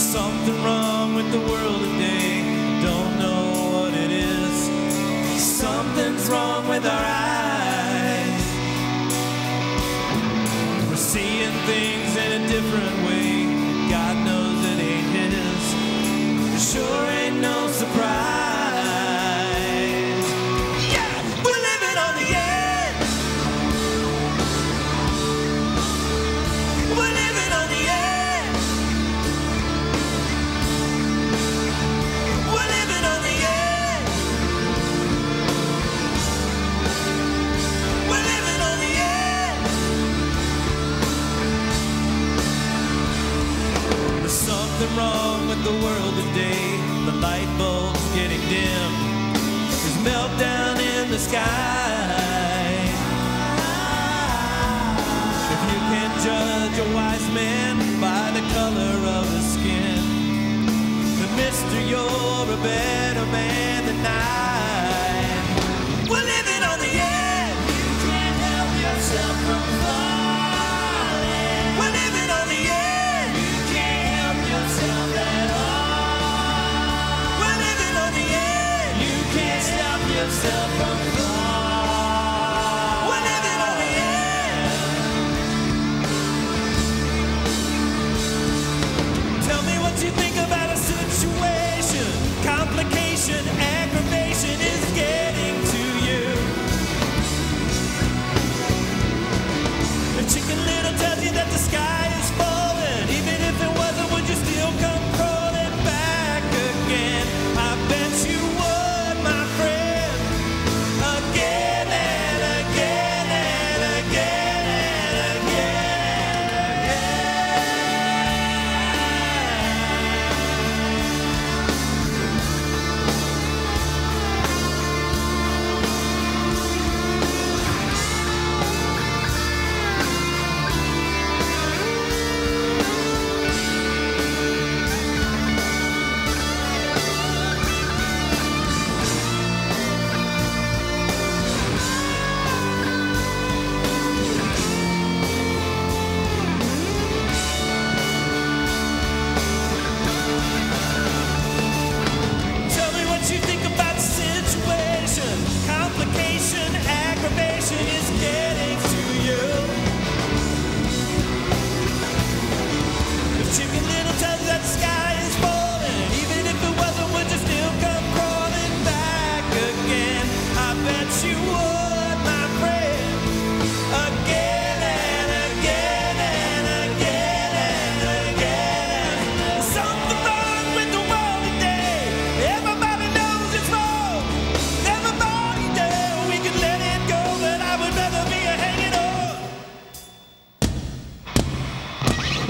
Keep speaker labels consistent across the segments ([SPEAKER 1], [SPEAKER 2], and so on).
[SPEAKER 1] Something's wrong with the world today. Don't know what it is. Something's wrong with our eyes. We're seeing things in a different wrong with the world today. The light bulb's getting dim. There's meltdown in the sky. If you can judge a wise man by the color of his skin, then mister, you're a better man.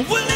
[SPEAKER 1] Will